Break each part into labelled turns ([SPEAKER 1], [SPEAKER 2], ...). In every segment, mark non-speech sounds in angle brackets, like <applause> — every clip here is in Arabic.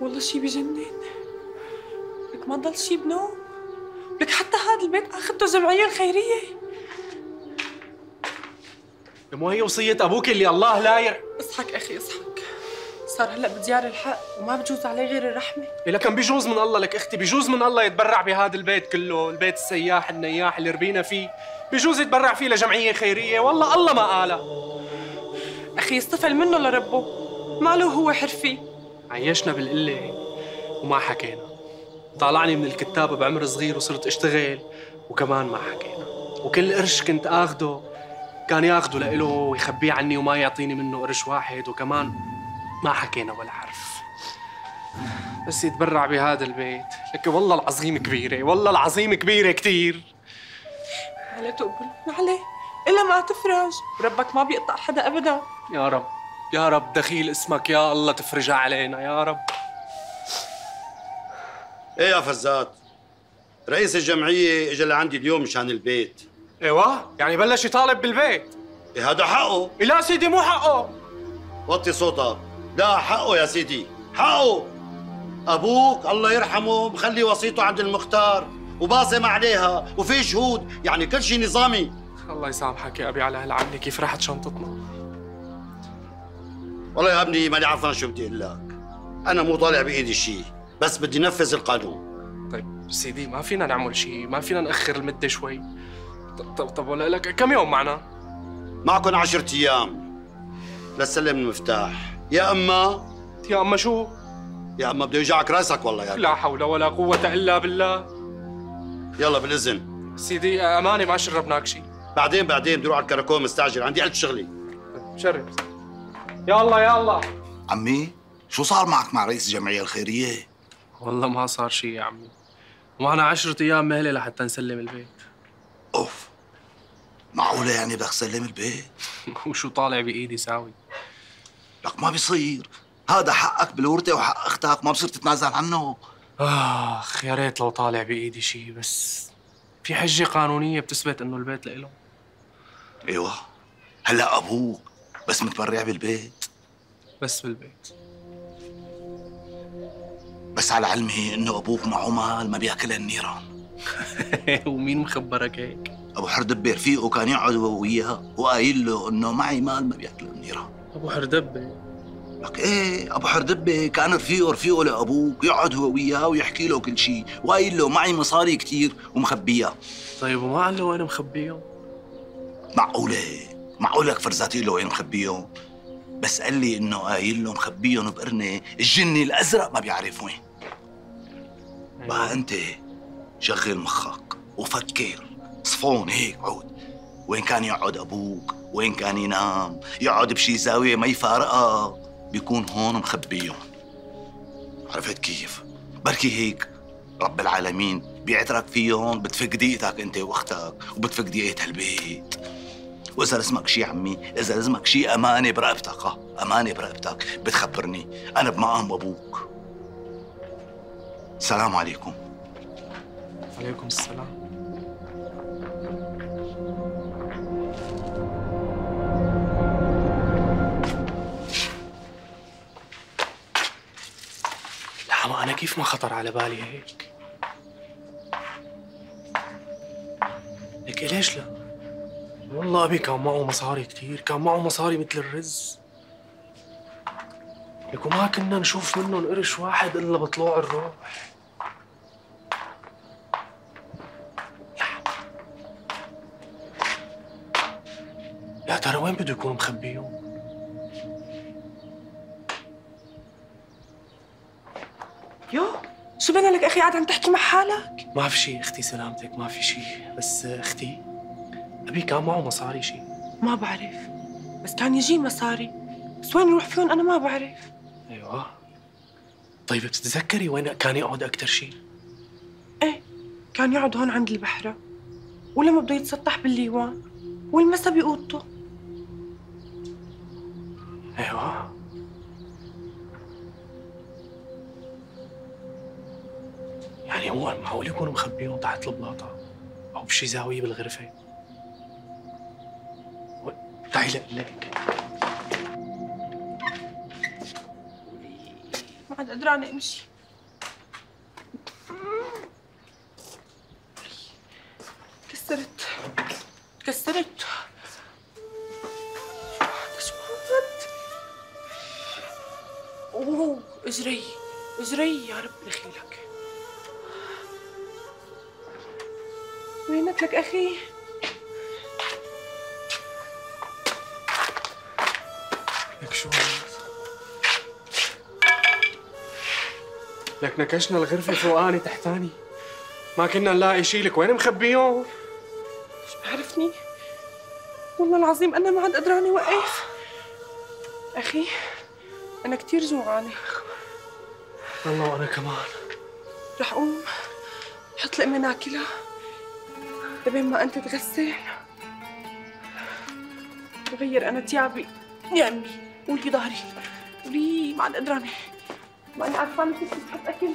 [SPEAKER 1] والله شي بجنن. لك ما ضل شي بنوم. لك حتى هذا البيت أخذته جمعيه الخيرية.
[SPEAKER 2] مو هي وصية أبوك اللي الله لا ير
[SPEAKER 1] اصحك أخي اصحك. صار هلا بديار الحق وما بجوز عليه غير الرحمة.
[SPEAKER 2] إلا كان بيجوز من الله لك أختي بيجوز من الله يتبرع بهذا البيت كله البيت السياح النياح اللي ربينا فيه. بيجوز يتبرع فيه لجمعية خيرية. والله الله ما قالها
[SPEAKER 1] أخي يصطفل منه لربه. ماله هو حرفي.
[SPEAKER 2] عيشنا بالقلة وما حكينا. طالعني من الكتاب بعمر صغير وصرت أشتغل وكمان ما حكينا. وكل قرش كنت آخده كان ياخده لإله ويخبيه عني وما يعطيني منه قرش واحد وكمان ما حكينا ولا حرف. بس يتبرع بهذا البيت. لك والله العظيم كبيرة والله العظيم كبيرة كتير.
[SPEAKER 1] عليه تقبل ما عليه إلا ما تفرج. ربك ما بيقطع حدا ابدا.
[SPEAKER 2] يا رب. يا رب دخيل اسمك يا الله تفرجها علينا يا رب.
[SPEAKER 3] إيه يا فزات رئيس الجمعية اجى لعندي اليوم مشان البيت.
[SPEAKER 2] إيوه؟ يعني بلش يطالب بالبيت؟
[SPEAKER 3] إيه هذا حقه.
[SPEAKER 2] لا سيدي مو حقه.
[SPEAKER 3] وطي صوتك. لا حقه يا سيدي. حقه. أبوك الله يرحمه مخلي وصيته عند المختار وباصم عليها وفي شهود يعني كل شيء نظامي.
[SPEAKER 2] الله يسامحك يا أبي على هالعمله كيف راحت شنطتنا؟
[SPEAKER 3] والله يا ابني ماني عارفان شو بدي أقول لك. أنا مو طالع بإيدي شيء بس بدي نفذ القانون.
[SPEAKER 2] طيب سيدي ما فينا نعمل شيء ما فينا نأخر المدة شوي. طب طب ولا لك كم يوم معنا؟
[SPEAKER 3] معكم عشرة أيام. لسلم المفتاح. يا أما
[SPEAKER 2] يا أما شو؟
[SPEAKER 3] يا أما بده يوجعك رأسك والله يا
[SPEAKER 2] لا حول ولا قوة إلا بالله.
[SPEAKER 3] يلا بالإذن.
[SPEAKER 2] سيدي امانه ما شربناك شيء.
[SPEAKER 3] بعدين بعدين بدي أروح على الكراكون مستعجل عندي ألف شغلي
[SPEAKER 2] شرب. يا الله يا الله
[SPEAKER 4] عمي شو صار معك مع رئيس الجمعية الخيرية؟
[SPEAKER 2] والله ما صار شيء يا عمي. ومعنا عشرة أيام مهلة لحتى نسلم البيت.
[SPEAKER 4] أوف. معقولة يعني بدك تسلم البيت؟ <laughs>
[SPEAKER 2] وشو طالع بإيدي ساوي.
[SPEAKER 4] لك ما بيصير. هذا حقك بالورثة وحق أختك ما بصير تتنازل عنه.
[SPEAKER 2] آخ يا ريت لو طالع بإيدي شيء بس في حجة قانونية بتثبت إنه البيت لإله
[SPEAKER 4] أيوة. هلأ أبوك بس متبرع بالبيت؟
[SPEAKER 2] بس بالبيت
[SPEAKER 4] بس على علمي انه أبوك معه مال ما بياكلها النيران <laughs>
[SPEAKER 2] ومين مخبرك هيك؟
[SPEAKER 4] أبو حردبه رفيقه كان يقعد وياه وقايل له إنه معي مال ما بياكله النيران
[SPEAKER 2] أبو حردبه
[SPEAKER 4] لك إيه أبو حردبه كان رفيقه رفيقه لأبوك يقعد هو وياه ويحكي له كل شيء وقايل له معي مصاري كثير ومخبيها
[SPEAKER 2] طيب وما قال له وين مخبيهم؟
[SPEAKER 4] معقولة؟ معقولة فرزاتي له وين مخبيهم؟ بس قال لي إنه قايل له مخبيهم بقرنه الجني الأزرق ما بيعرف وين. بقى أنت شغل مخك وفكر. صفون هيك عود. وين كان يقعد أبوك؟ وين كان ينام؟ يقعد بشي زاوية ما يفارقها. بيكون هون مخبيهم. عرفت كيف؟ بركي هيك. رب العالمين بيعترك فيهم بتفك دقيقتك أنت وأختك وبتفك دقيقة البيت واذا لزمك شي عمي اذا لزمك شي امانه برقبتك امانه برقبتك بتخبرني. أنا بمقام أبوك. السلام عليكم.
[SPEAKER 2] عليكم السلام. لا ما أنا كيف ما خطر على بالي هيك؟ لك ليش لا؟ والله أبي كان معه مصاري كتير كان معه مصاري مثل الرز. لك وما كنا نشوف منهم قرش واحد إلا بطلوع الروح. يا ترى وين بده يكون مخبيهم؟
[SPEAKER 1] يو شو بدنا لك أخي قاعد عم تحكي مع حالك؟
[SPEAKER 2] ما في شيء أختي سلامتك ما في شيء بس أختي أبي كان معه مصاري شيء
[SPEAKER 1] ما بعرف. بس كان يجي مصاري. بس وين يروح فيهم أنا ما بعرف.
[SPEAKER 2] أيوه. طيب بتتذكري وين كان يقعد أكثر شيء؟
[SPEAKER 1] إيه كان يقعد هون عند البحرة. ولما بده يتسطح بالليوان. والمسا بأوضته
[SPEAKER 2] أيوه. يعني هو معقول يكونوا مخبيهم تحت البلاطة. أو بشي زاوية بالغرفة. تعي لك
[SPEAKER 1] ما عاد قدرانة امشي كسرت. كسرت. شو أوه أجري. أجري يا رب دخيلك وينك لك
[SPEAKER 2] أخي؟ شو؟ لك نكشنا الغرفة فوقاني تحتاني. ما كنا نلاقي شي. لك وين مخبيهم؟
[SPEAKER 1] شو بعرفني والله العظيم أنا ما عاد قدرانه اوقف أخي أنا كثير جوعانة.
[SPEAKER 2] الله وأنا كمان.
[SPEAKER 1] رح قوم حط لقمه ناكلها لبين ما أنت تغسل. بغير أنا تيابي يا أمي. ولي ظهري. ولي ما عاد قدرانه ماني عارفانه كيف تحط أكل.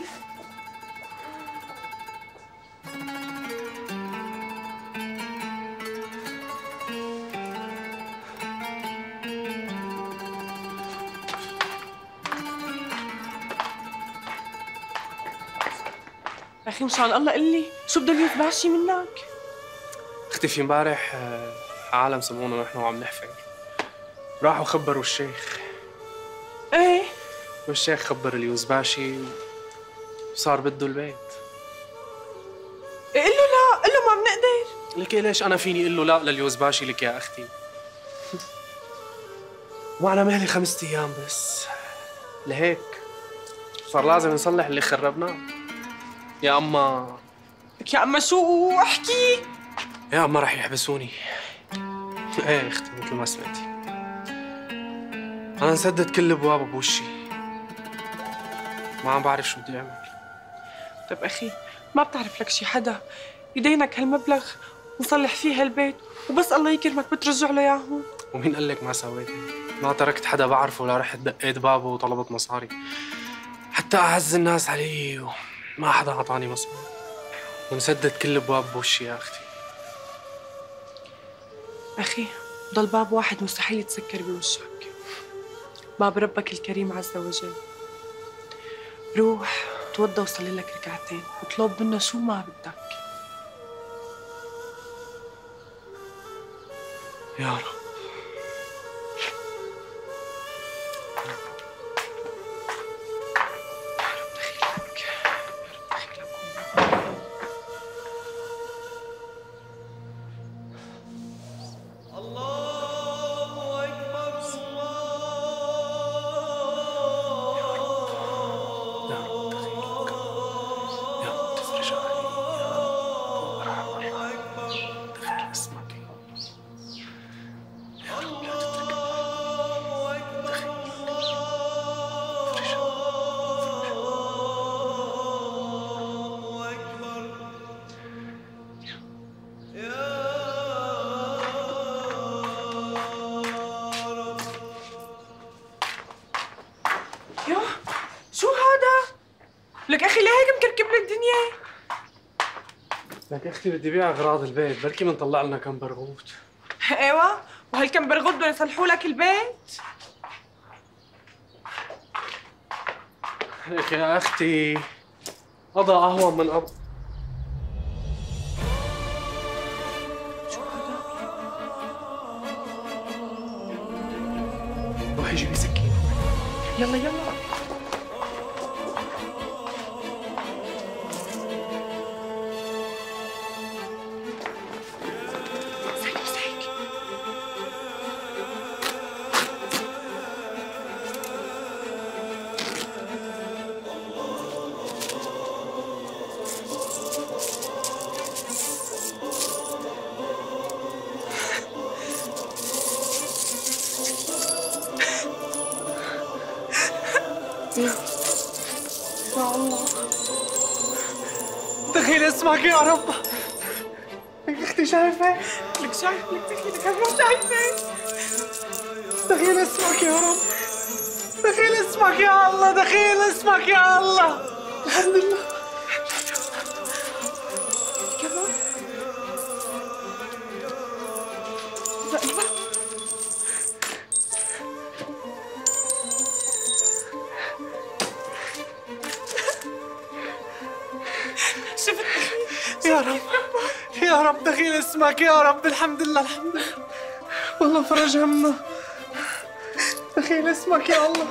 [SPEAKER 1] أخي مشان الله. قل لي شو بده يتباشي منك؟
[SPEAKER 2] اختفي امبارح آه، عالم سمعونا ونحن وعم نحفر. راحوا خبروا الشيخ.
[SPEAKER 1] إيه؟
[SPEAKER 2] والشيخ خبر اليوزباشي وصار بده البيت.
[SPEAKER 1] قل له لا قل له ما بنقدر.
[SPEAKER 2] لك إيه ليش أنا فيني أقول له لا لليوزباشي لك يا أختي؟ معنا مهلي خمسة أيام بس. لهيك صار لازم نصلح اللي خربناه. يا أما
[SPEAKER 1] لك يا أما شو احكي
[SPEAKER 2] يا أما رح يحبسوني. إيه أختي مثل ما سمعتي. أنا انسدد كل الابواب بوشي. ما عم بعرف شو بدي أعمل.
[SPEAKER 1] طيب أخي ما بتعرف لك شي حدا؟ يدينك هالمبلغ نصلح فيه هالبيت وبس الله يكرمك بترجع له إياهم.
[SPEAKER 2] ومين قال لك ما سويت؟ ما تركت حدا بعرفه ولا رحت دقيت بابه وطلبت مصاري. حتى أعز الناس علي وما حدا أعطاني مصاري. ومسدد كل الابواب بوشي يا أختي.
[SPEAKER 1] أخي ضل باب واحد مستحيل يتسكر بوشك. باب ربك الكريم عز وجل. روح توضى وصلي لك ركعتين واطلب منه شو ما بدك.
[SPEAKER 2] يا رب.
[SPEAKER 1] الدنيا؟
[SPEAKER 2] لك أختي بدي بيع أغراض البيت بركي بنطلع لنا كم برغوت
[SPEAKER 1] أيوه وهالكم برغد بدهم يصلحوا لك البيت؟
[SPEAKER 2] لك يا أختي قضى اهون من قضى
[SPEAKER 1] اسمعك يا
[SPEAKER 2] رب. لك أختي شايفة؟
[SPEAKER 1] لك شايفة؟ لك شايفة.
[SPEAKER 2] دخيل اسمك يا رب. دخيل اسمك يا الله دخيل اسمك يا الله. الحمد لله
[SPEAKER 1] شفت؟
[SPEAKER 2] يا رب يا رب دخيل اسمك يا رب الحمد لله. الحمد لله والله فرج همنا دخيل اسمك يا الله.